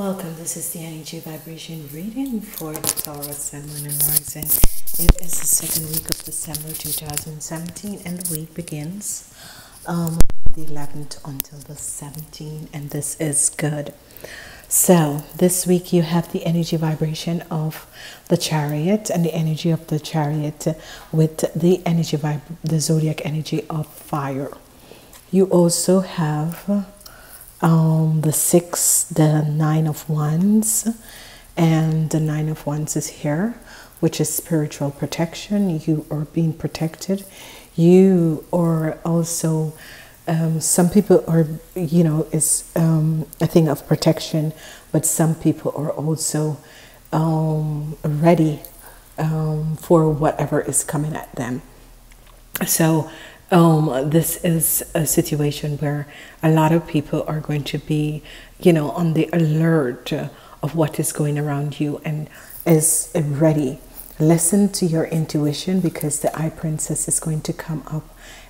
Welcome. This is the energy vibration reading for the Taurus Sun, Moon, and Rising. It is the second week of December 2017, and the week begins um, the 11th until the 17th, and this is good. So, this week you have the energy vibration of the chariot and the energy of the chariot with the energy vib- the zodiac energy of fire. You also have um, the six, the nine of wands, and the nine of wands is here, which is spiritual protection. You are being protected. You are also um, some people are, you know, it's um, a thing of protection, but some people are also um, ready um, for whatever is coming at them. So, um, this is a situation where a lot of people are going to be, you know, on the alert of what is going around you and is ready. Listen to your intuition because the High Priestess is going to come up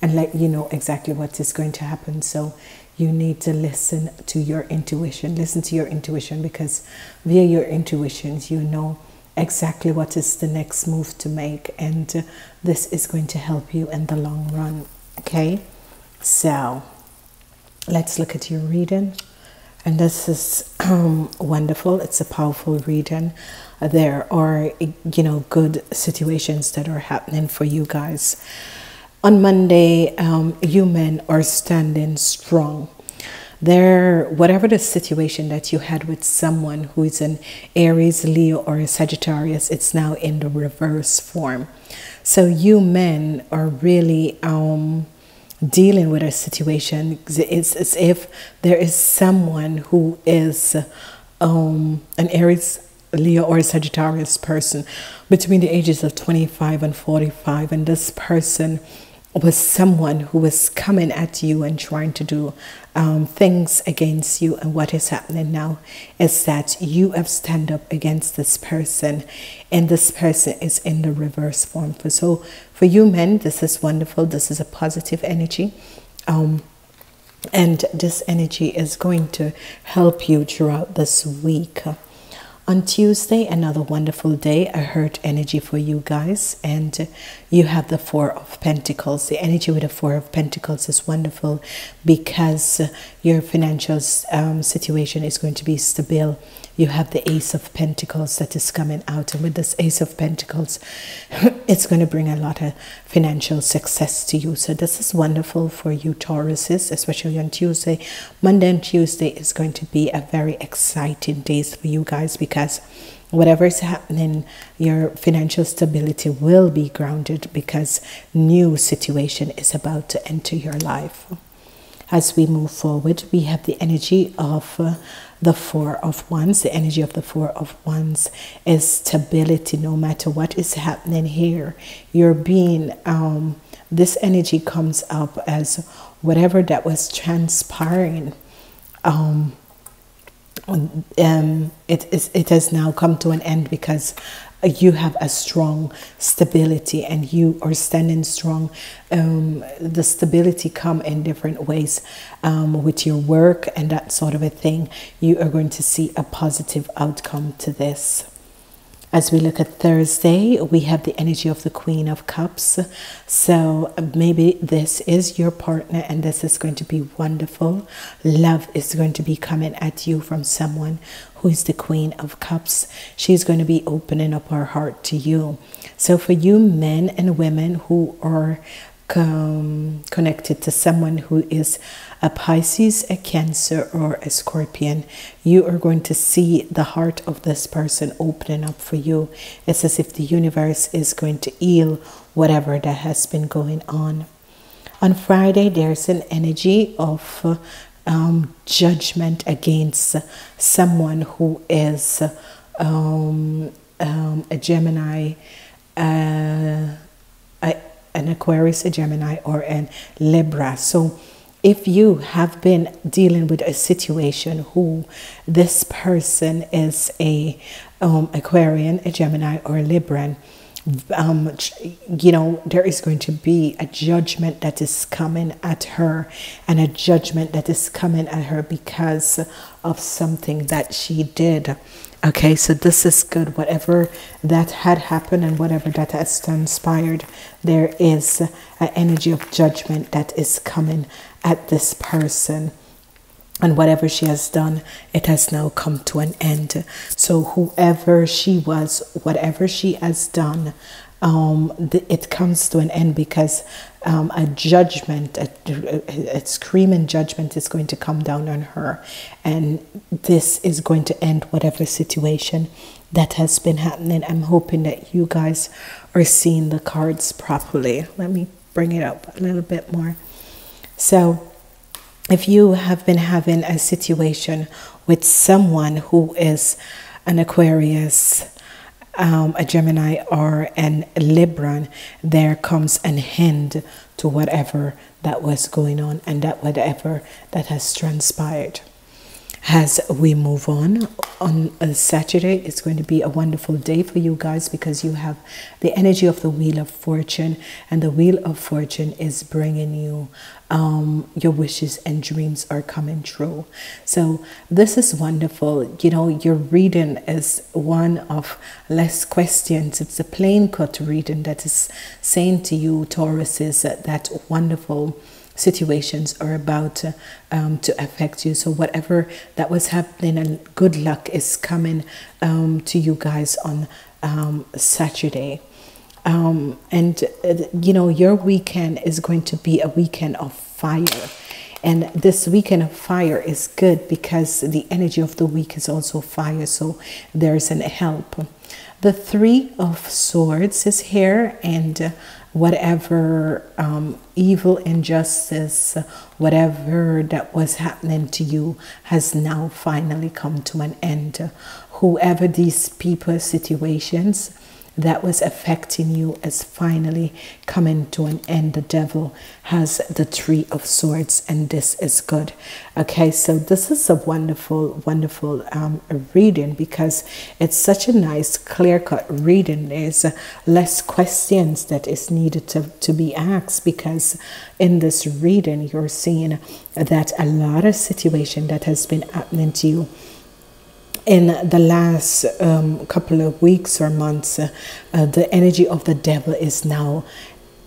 and let you know exactly what is going to happen. So you need to listen to your intuition. Listen to your intuition because via your intuitions, you know exactly what is the next move to make, and uh, this is going to help you in the long run. Okay, so let's look at your reading. And this is um, wonderful. It's a powerful reading. There are, you know, good situations that are happening for you guys. On Monday, um, you men are standing strong. There, whatever the situation that you had with someone who is an Aries, Leo, or a Sagittarius, it's now in the reverse form. So you men are really um, dealing with a situation. It's as if there is someone who is um, an Aries, Leo, or a Sagittarius person between the ages of 25 and 45, and this person was someone who was coming at you and trying to do um, things against you. And what is happening now is that you have stand up against this person, and this person is in the reverse form. For so for you men, this is wonderful. This is a positive energy. Um, and this energy is going to help you throughout this week. On Tuesday, another wonderful day. I heard energy for you guys, and you have the Four of Pentacles. The energy with the Four of Pentacles is wonderful because your financial um, situation is going to be stable. You have the Ace of Pentacles that is coming out, and with this Ace of Pentacles, it's going to bring a lot of financial success to you. So, this is wonderful for you, Tauruses, especially on Tuesday. Monday and Tuesday is going to be a very exciting days for you guys because whatever is happening your financial stability will be grounded because new situation is about to enter your life as we move forward we have the energy of uh, the four of wands the energy of the four of wands is stability. No matter what is happening here you're being um, this energy comes up as whatever that was transpiring um, um, it, is, it has now come to an end because you have a strong stability and you are standing strong um, the stability come in different ways um, with your work and that sort of a thing you are going to see a positive outcome to this as we look at Thursday, we have the energy of the Queen of Cups. So maybe this is your partner and this is going to be wonderful. Love is going to be coming at you from someone who is the Queen of Cups. She's going to be opening up her heart to you. So for you men and women who are um, connected to someone who is a Pisces, a Cancer, or a Scorpion, you are going to see the heart of this person opening up for you. It's as if the universe is going to heal whatever that has been going on. On Friday, there's an energy of um, judgment against someone who is um, um, a Gemini. Uh, a, an Aquarius, a Gemini, or an Libra. So if you have been dealing with a situation who this person is a um, Aquarian, a Gemini, or a Libran, um, you know, there is going to be a judgment that is coming at her and a judgment that is coming at her because of something that she did. Okay, so this is good. Whatever that had happened and whatever that has transpired, there is an energy of judgment that is coming at this person and whatever she has done, it has now come to an end. So, whoever she was, whatever she has done, um, the, it comes to an end because um, a judgment, a, a, a screaming judgment is going to come down on her. And this is going to end whatever situation that has been happening. I'm hoping that you guys are seeing the cards properly. Let me bring it up a little bit more. So, if you have been having a situation with someone who is an Aquarius, um, a Gemini, or an Libran, there comes an end to whatever that was going on and that whatever that has transpired as we move on on a saturday it's going to be a wonderful day for you guys because you have the energy of the wheel of fortune and the wheel of fortune is bringing you um, your wishes and dreams are coming true. So this is wonderful. You know your reading is one of less questions. It's a plain cut reading that is saying to you tauruses that wonderful situations are about to, um, to affect you. So, whatever that was happening, and good luck is coming um, to you guys on um, Saturday. Um, and uh, you know, your weekend is going to be a weekend of fire. And this weekend of fire is good because the energy of the week is also fire. So, there's an help. The Three of Swords is here, and uh, whatever um, evil injustice, whatever that was happening to you has now finally come to an end. Whoever these people, situations, that was affecting you is finally coming to an end. The devil has the Three of Swords, and this is good. Okay, so this is a wonderful, wonderful um, reading because it's such a nice, clear cut reading. There's less questions that is needed to, to be asked because in this reading, you're seeing that a lot of situation that has been happening to you in the last um, couple of weeks or months, uh, uh, the energy of the devil is now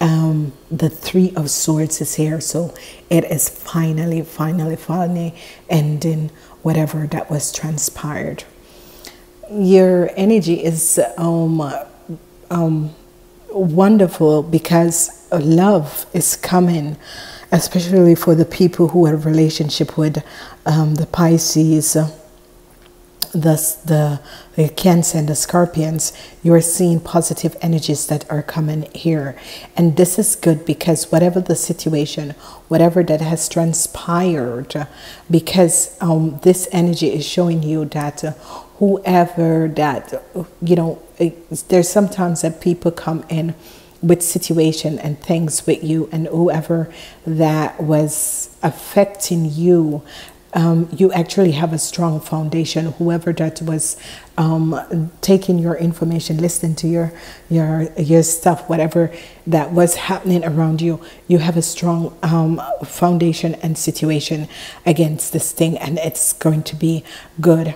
um, the three of swords is here. So it is finally finally finally ending whatever that was transpired. Your energy is um, um, wonderful because love is coming especially for the people who have relationship with um, the pisces the, the, Cancer and the Scorpions, you're seeing positive energies that are coming here. And this is good because whatever the situation, whatever that has transpired, because um, this energy is showing you that uh, whoever that, you know, there's sometimes that people come in with situation and things with you and whoever that was affecting you um, you actually have a strong foundation. Whoever that was um, taking your information, listening to your your your stuff, whatever that was happening around you, you have a strong um, foundation and situation against this thing, and it's going to be good.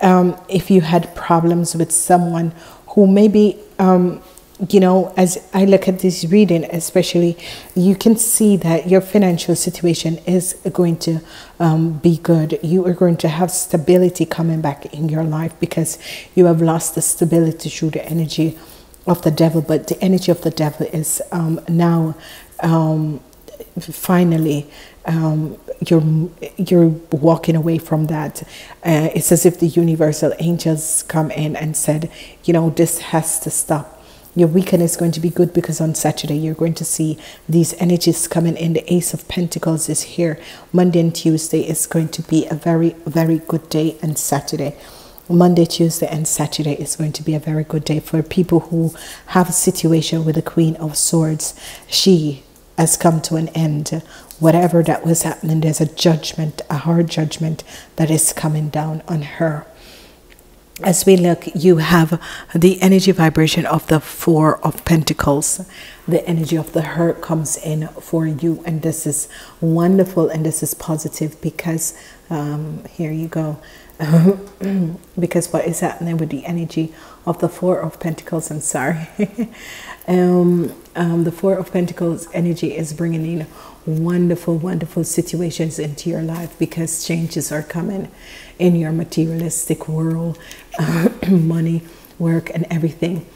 Um, if you had problems with someone who maybe um, you know, as I look at this reading, especially, you can see that your financial situation is going to um, be good. You are going to have stability coming back in your life because you have lost the stability through the energy of the devil. But the energy of the devil is um, now um, finally um, you're you're walking away from that. Uh, it's as if the universal angels come in and said, you know, this has to stop your weekend is going to be good because on Saturday you're going to see these energies coming in. The Ace of Pentacles is here. Monday and Tuesday is going to be a very, very good day, and Saturday. Monday, Tuesday, and Saturday is going to be a very good day for people who have a situation with the Queen of Swords. She has come to an end. Whatever that was happening, there's a judgment, a hard judgment that is coming down on her. As we look, you have the energy vibration of the Four of Pentacles. The energy of the hurt comes in for you, and this is wonderful and this is positive because um, here you go. because what is happening with the energy of the Four of Pentacles? I'm sorry. um, um, the Four of Pentacles energy is bringing in wonderful, wonderful situations into your life because changes are coming in your materialistic world, money, work, and everything.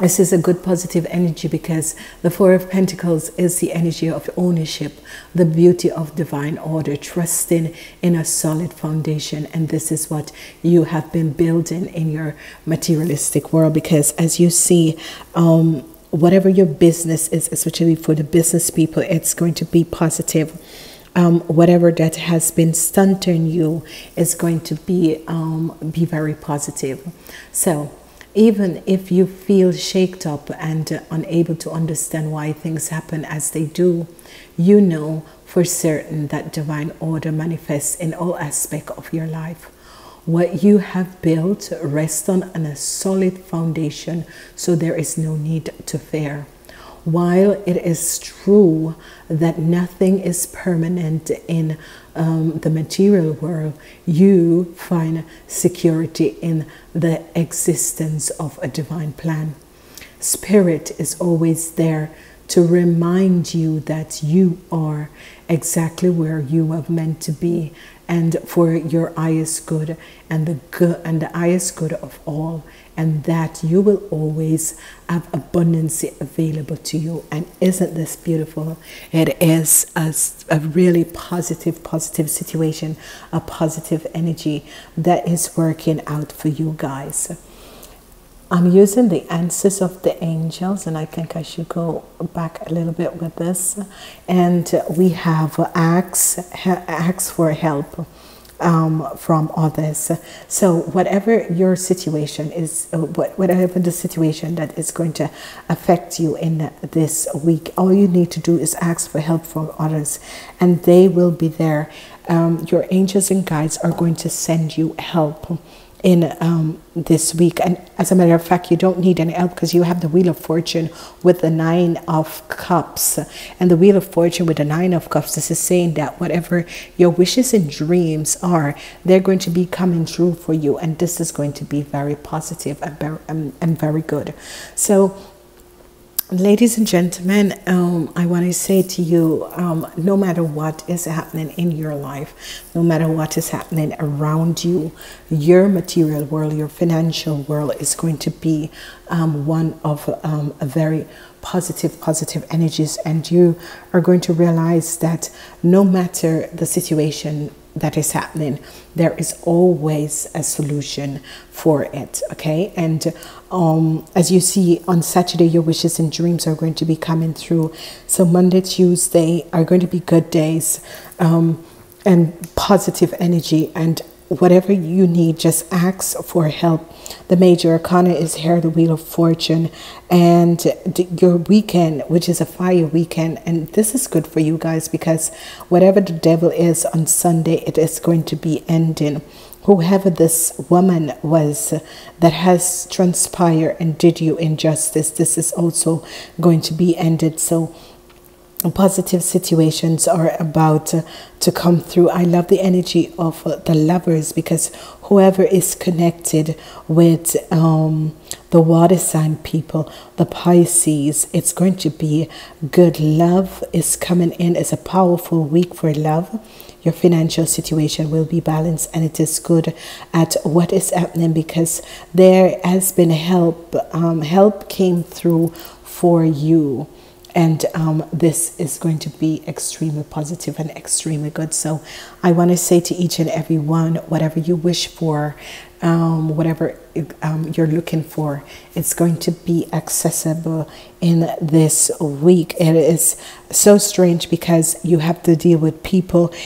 This is a good positive energy because the Four of Pentacles is the energy of ownership, the beauty of divine order, trusting in a solid foundation. And this is what you have been building in your materialistic world because as you see, um, whatever your business is, especially for the business people, it's going to be positive. Um, whatever that has been stunting you is going to be um, be very positive. So even if you feel shaked up and uh, unable to understand why things happen as they do, you know for certain that divine order manifests in all aspects of your life. What you have built rests on, a solid foundation, so there is no need to fear. While it is true that nothing is permanent in um, the material world, you find security in the existence of a divine plan. Spirit is always there to remind you that you are exactly where you are meant to be and for your highest good and the good and the highest good of all and that you will always have abundance available to you. And isn't this beautiful? It is a, a really positive positive situation a positive energy that is working out for you guys I'm using the answers of the angels, and I think I should go back a little bit with this. And we have ask, ask for help um, from others. So, whatever your situation is, uh, whatever the situation that is going to affect you in this week, all you need to do is ask for help from others, and they will be there. Um, your angels and guides are going to send you help in um, this week. And as a matter of fact, you don't need any help because you have the Wheel of Fortune with the Nine of Cups. And the Wheel of Fortune with the Nine of Cups, this is saying that whatever your wishes and dreams are, they're going to be coming true for you. And this is going to be very positive and very, um, and very good. So Ladies and gentlemen, um, I want to say to you um, no matter what is happening in your life, no matter what is happening around you, your material world, your financial world is going to be um, one of um, a very positive, positive energies. And you are going to realize that no matter the situation that is happening, there is always a solution for it. Okay, and um, as you see on Saturday, your wishes and dreams are going to be coming through. So Monday, Tuesday are going to be good days um, and positive energy and whatever you need, just ask for help. The major arcana is here, the Wheel of Fortune, and your weekend, which is a fire weekend. And this is good for you guys because whatever the devil is on Sunday, it is going to be ending. Whoever this woman was that has transpired and did you injustice, this is also going to be ended. So positive situations are about to come through. I love the energy of the lovers because whoever is connected with um, the water sign people, the Pisces, it's going to be good. Love is coming in. It's a powerful week for love. Your financial situation will be balanced and it is good at what is happening because there has been help. Um, help came through for you and um, this is going to be extremely positive and extremely good. So i want to say to each and every one whatever you wish for um, whatever um, you're looking for it's going to be accessible in this week. It is so strange because you have to deal with people